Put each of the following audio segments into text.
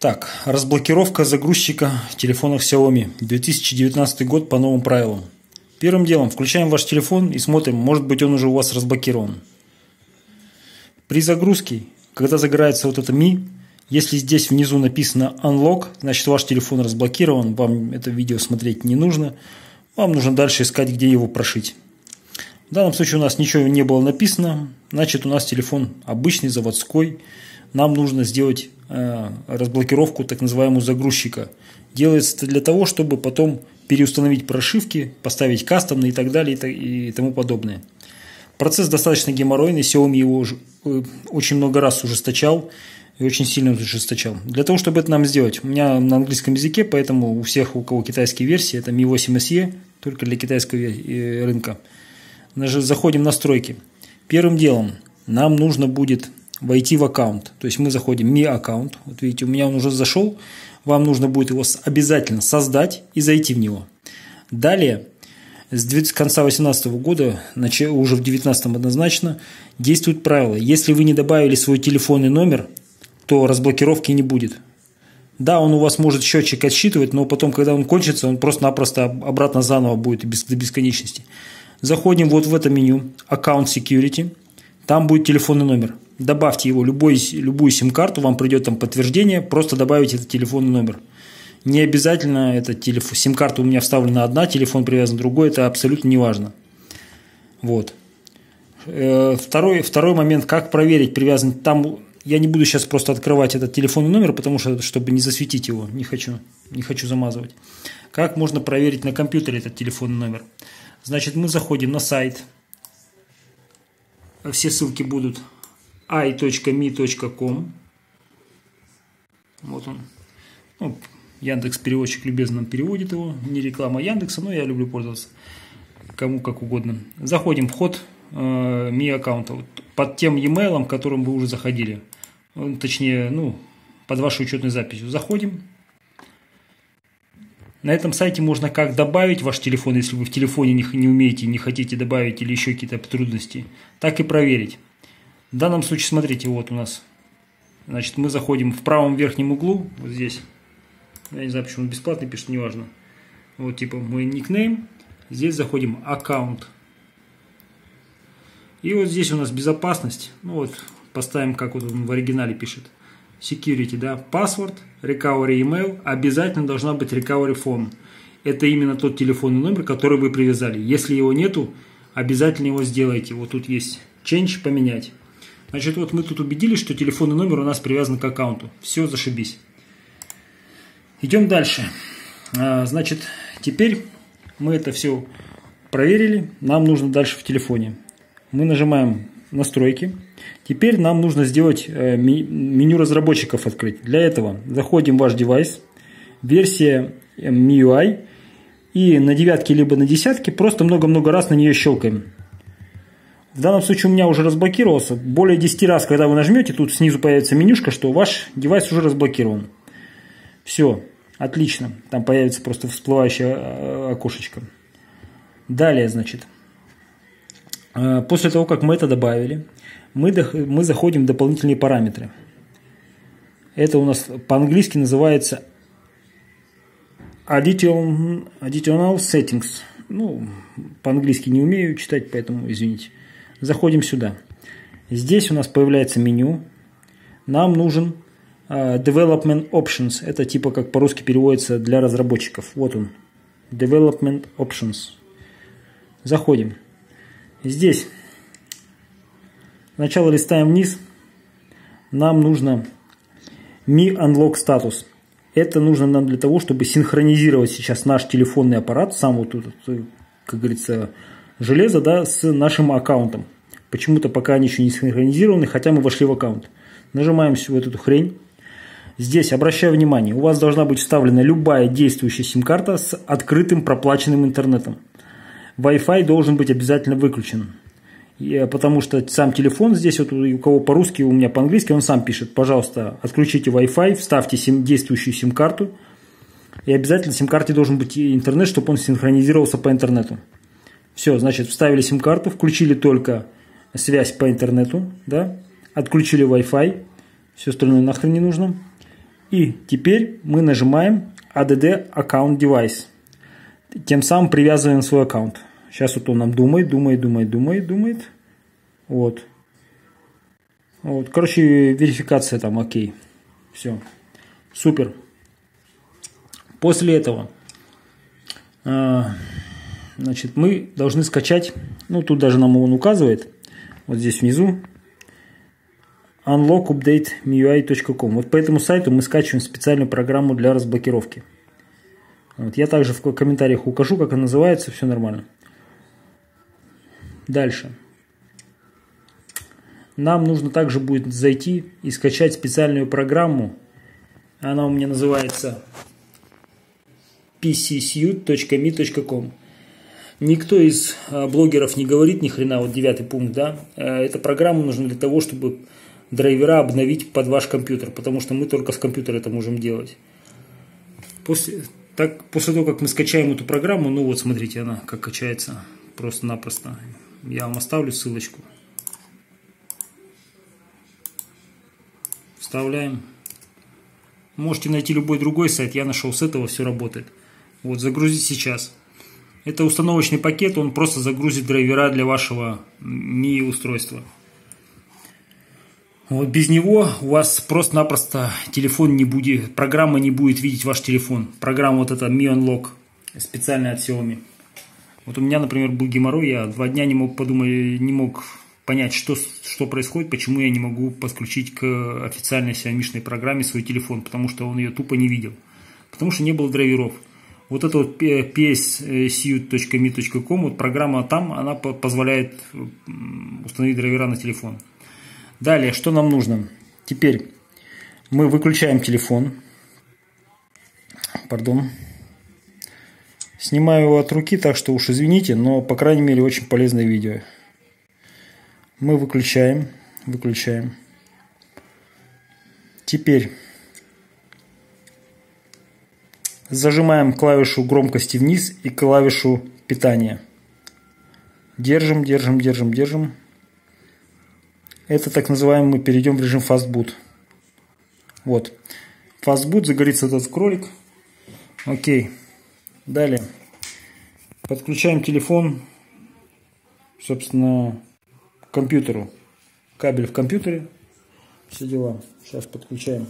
Так, разблокировка загрузчика телефонов Xiaomi. 2019 год по новым правилам. Первым делом включаем ваш телефон и смотрим, может быть он уже у вас разблокирован. При загрузке, когда загорается вот это Mi, если здесь внизу написано Unlock, значит ваш телефон разблокирован, вам это видео смотреть не нужно. Вам нужно дальше искать, где его прошить. В данном случае у нас ничего не было написано, значит у нас телефон обычный, заводской. Нам нужно сделать Э, разблокировку так называемого загрузчика. Делается это для того, чтобы потом переустановить прошивки, поставить кастомные и так далее и тому подобное. Процесс достаточно геморройный, Xiaomi его э, очень много раз ужесточал и очень сильно ужесточал. Для того, чтобы это нам сделать, у меня на английском языке, поэтому у всех, у кого китайские версии, это Mi 8 SE, только для китайского э, рынка. Заходим в настройки. Первым делом нам нужно будет войти в аккаунт. То есть мы заходим в Mi аккаунт. Вот видите, у меня он уже зашел. Вам нужно будет его обязательно создать и зайти в него. Далее, с конца 2018 года, уже в 2019 однозначно, действует правило. Если вы не добавили свой телефонный номер, то разблокировки не будет. Да, он у вас может счетчик отсчитывать, но потом, когда он кончится, он просто-напросто обратно заново будет до бесконечности. Заходим вот в это меню Account Security. Там будет телефонный номер добавьте его, любой, любую сим-карту, вам придет там подтверждение, просто добавите этот телефонный номер. Не обязательно это телефон, сим-карта у меня вставлена одна, телефон привязан другой, это абсолютно не важно. Вот. Э, второй, второй момент, как проверить привязан там, я не буду сейчас просто открывать этот телефонный номер, потому что, чтобы не засветить его, не хочу, не хочу замазывать. Как можно проверить на компьютере этот телефонный номер? Значит, мы заходим на сайт, все ссылки будут i.me.com. Вот он. Ну, Яндекс переводчик любезно нам переводит его. Не реклама Яндекса, но я люблю пользоваться. Кому как угодно. Заходим в ход э, Mi аккаунта вот, под тем e-mail, которым вы уже заходили. Точнее, ну, под вашей учетной записью. Заходим. На этом сайте можно как добавить ваш телефон, если вы в телефоне не, не умеете, не хотите добавить или еще какие-то трудности, так и проверить. В данном случае, смотрите, вот у нас, значит, мы заходим в правом верхнем углу, вот здесь, я не знаю, почему он бесплатный пишет, неважно. Вот, типа, мой никнейм, здесь заходим аккаунт. И вот здесь у нас безопасность, ну вот, поставим, как вот он в оригинале пишет, security, да, password, recovery email, обязательно должна быть recovery phone. Это именно тот телефонный номер, который вы привязали. Если его нету, обязательно его сделайте. Вот тут есть change, поменять. Значит, вот мы тут убедились, что телефонный номер у нас привязан к аккаунту. Все, зашибись. Идем дальше. А, значит, теперь мы это все проверили. Нам нужно дальше в телефоне. Мы нажимаем настройки. Теперь нам нужно сделать э, меню разработчиков открыть. Для этого заходим в ваш девайс, версия MIUI, и на девятке либо на десятке просто много-много раз на нее щелкаем. В данном случае у меня уже разблокировался. Более 10 раз, когда вы нажмете, тут снизу появится менюшка, что ваш девайс уже разблокирован. Все, отлично. Там появится просто всплывающее э, окошечко. Далее, значит, э, после того, как мы это добавили, мы, мы заходим в дополнительные параметры. Это у нас по-английски называется additional, additional settings. Ну, по-английски не умею читать, поэтому извините. Заходим сюда. Здесь у нас появляется меню. Нам нужен uh, Development Options. Это типа как по-русски переводится для разработчиков. Вот он. Development Options. Заходим. Здесь сначала листаем вниз. Нам нужно Mi Unlock Status. Это нужно нам для того, чтобы синхронизировать сейчас наш телефонный аппарат, сам вот тут, как говорится, железо да, с нашим аккаунтом. Почему-то пока они еще не синхронизированы, хотя мы вошли в аккаунт. Нажимаем в эту хрень. Здесь, обращаю внимание, у вас должна быть вставлена любая действующая сим-карта с открытым проплаченным интернетом. Wi-Fi должен быть обязательно выключен. И, потому что сам телефон здесь, вот у кого по-русски, у меня по-английски, он сам пишет, пожалуйста, отключите Wi-Fi, вставьте сим, действующую сим-карту, и обязательно сим-карте должен быть интернет, чтобы он синхронизировался по интернету. Все, значит, вставили сим-карту, включили только связь по интернету, да, отключили Wi-Fi, все остальное нахрен не нужно. И теперь мы нажимаем ADD Account Device. Тем самым привязываем свой аккаунт. Сейчас вот он нам думает, думает, думает, думает, думает. Вот. Вот. Короче, верификация там окей. Все. Супер. После этого а, значит, мы должны скачать, ну тут даже нам он указывает, вот здесь внизу, unlockupdate.miui.com. Вот по этому сайту мы скачиваем специальную программу для разблокировки. Вот. Я также в комментариях укажу, как она называется, все нормально. Дальше. Нам нужно также будет зайти и скачать специальную программу. Она у меня называется pcsuit.me.com. Никто из а, блогеров не говорит ни хрена, вот девятый пункт, да. Э, эта программа нужна для того, чтобы драйвера обновить под ваш компьютер, потому что мы только с компьютера это можем делать. После, так, после того, как мы скачаем эту программу, ну вот смотрите, она как качается просто-напросто. Я вам оставлю ссылочку. Вставляем. Можете найти любой другой сайт, я нашел с этого, все работает. Вот, загрузить сейчас. Это установочный пакет, он просто загрузит драйвера для вашего MI устройства. Вот без него у вас просто-напросто телефон не будет, программа не будет видеть ваш телефон. Программа вот эта Mi Unlock, специальная от Xiaomi. Вот у меня, например, был геморрой, я два дня не мог подумать, не мог понять, что, что происходит, почему я не могу подключить к официальной Xiaomi программе свой телефон, потому что он ее тупо не видел. Потому что не было драйверов. Вот это вот pssuit.me.com, вот программа там, она позволяет установить драйвера на телефон. Далее, что нам нужно? Теперь мы выключаем телефон. Пардон. Снимаю его от руки, так что уж извините, но, по крайней мере, очень полезное видео. Мы выключаем, выключаем. Теперь Зажимаем клавишу громкости вниз и клавишу питания. Держим, держим, держим, держим. Это так называемый, мы перейдем в режим Fastboot. Вот. Fastboot, загорится этот кролик. Окей. Далее. Подключаем телефон, собственно, к компьютеру. Кабель в компьютере. Все дела. Сейчас подключаем.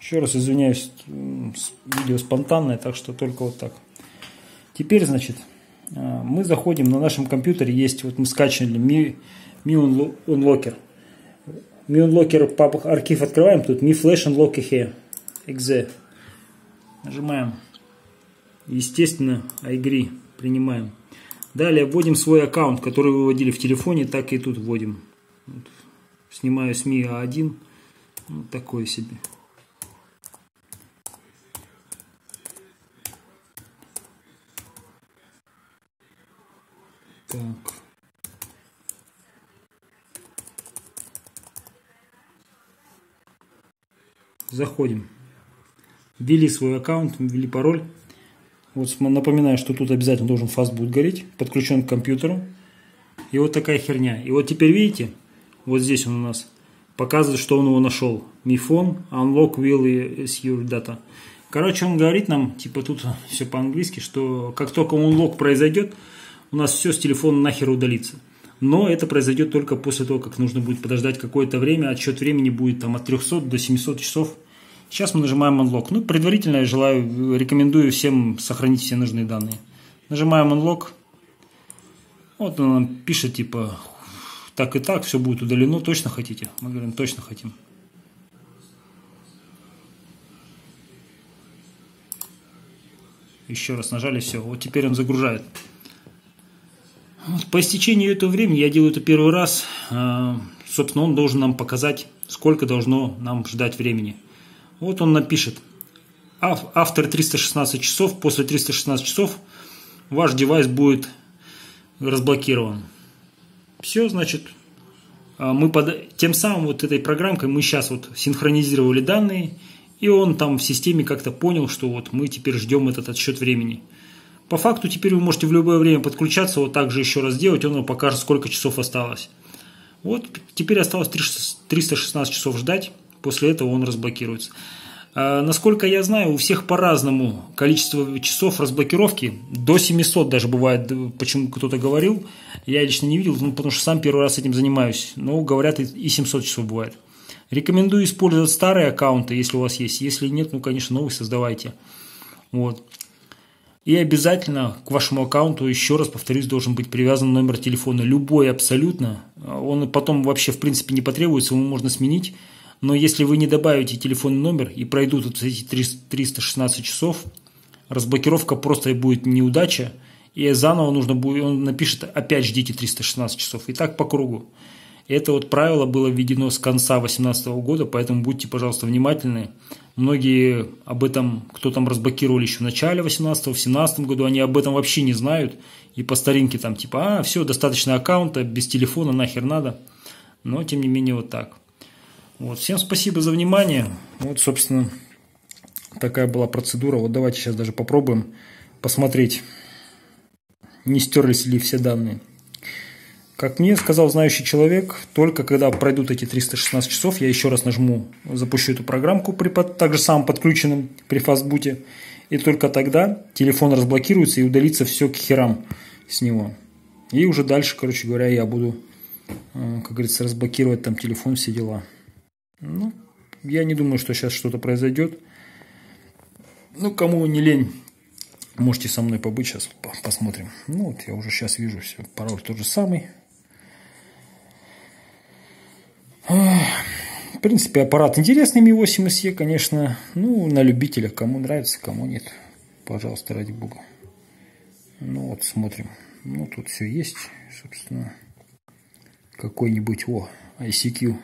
Еще раз извиняюсь, видео спонтанное, так что только вот так. Теперь, значит, а, мы заходим на нашем компьютере, есть, вот мы скачивали Mi, Mi Unlocker. Mi Unlocker архив открываем, тут Mi Flash Unlocker here, exe. Нажимаем. Естественно, I agree, принимаем. Далее вводим свой аккаунт, который вы вводили в телефоне, так и тут вводим. Вот. Снимаю с Mi A1, вот такой себе. Так. Заходим. Ввели свой аккаунт, ввели пароль. Вот напоминаю, что тут обязательно должен фастбут гореть, подключен к компьютеру. И вот такая херня. И вот теперь видите, вот здесь он у нас показывает, что он его нашел. Мифон, unlock will your data. Короче, он говорит нам, типа тут все по-английски, что как только unlock произойдет, у нас все с телефона нахер удалится. Но это произойдет только после того, как нужно будет подождать какое-то время. Отсчет времени будет там от 300 до 700 часов. Сейчас мы нажимаем Unlock. Ну, предварительно я желаю, рекомендую всем сохранить все нужные данные. Нажимаем Unlock. Вот он нам пишет, типа, так и так, все будет удалено. Точно хотите? Мы говорим, точно хотим. Еще раз нажали, все. Вот теперь он загружает. По истечению этого времени, я делаю это первый раз, а, собственно, он должен нам показать, сколько должно нам ждать времени. Вот он напишет, автор 316 часов, после 316 часов ваш девайс будет разблокирован. Все, значит, а, мы под... тем самым вот этой программкой мы сейчас вот синхронизировали данные, и он там в системе как-то понял, что вот мы теперь ждем этот отсчет времени. По факту теперь вы можете в любое время подключаться, вот так же еще раз делать, он вам покажет, сколько часов осталось. Вот теперь осталось 316 часов ждать, после этого он разблокируется. А, насколько я знаю, у всех по-разному количество часов разблокировки, до 700 даже бывает, почему кто-то говорил, я лично не видел, ну, потому что сам первый раз этим занимаюсь, но говорят и 700 часов бывает. Рекомендую использовать старые аккаунты, если у вас есть, если нет, ну, конечно, новый создавайте. Вот. И обязательно к вашему аккаунту, еще раз повторюсь, должен быть привязан номер телефона. Любой абсолютно. Он потом вообще в принципе не потребуется, его можно сменить. Но если вы не добавите телефонный номер и пройдут вот эти 316 часов, разблокировка просто будет неудача, и заново нужно будет, он напишет, опять ждите 316 часов. И так по кругу. Это вот правило было введено с конца 2018 года, поэтому будьте, пожалуйста, внимательны. Многие об этом, кто там разблокировали еще в начале 18 в 17 году, они об этом вообще не знают. И по старинке там типа, а, все, достаточно аккаунта, без телефона нахер надо. Но, тем не менее, вот так. Вот. Всем спасибо за внимание. Вот, собственно, такая была процедура. Вот давайте сейчас даже попробуем посмотреть, не стерлись ли все данные. Как мне сказал знающий человек, только когда пройдут эти 316 часов, я еще раз нажму, запущу эту программку при также самым подключенным при фастбуте, и только тогда телефон разблокируется и удалится все к херам с него. И уже дальше, короче говоря, я буду, э, как говорится, разблокировать там телефон, все дела. Ну, я не думаю, что сейчас что-то произойдет. Ну, кому не лень, можете со мной побыть, сейчас посмотрим. Ну, вот я уже сейчас вижу все, пароль тот же самый. В принципе, аппарат интересный Mi 8 SE, конечно. Ну, на любителя, кому нравится, кому нет. Пожалуйста, ради бога. Ну, вот, смотрим. Ну, тут все есть, собственно. Какой-нибудь, о, ICQ.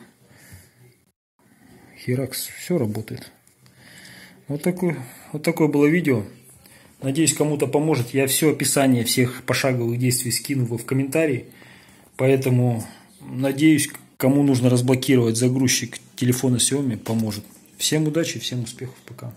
Херакс, все работает. Вот такое, вот такое было видео. Надеюсь, кому-то поможет. Я все описание всех пошаговых действий скину в комментарии. Поэтому, надеюсь, Кому нужно разблокировать загрузчик телефона Xiaomi, поможет. Всем удачи, всем успехов, пока.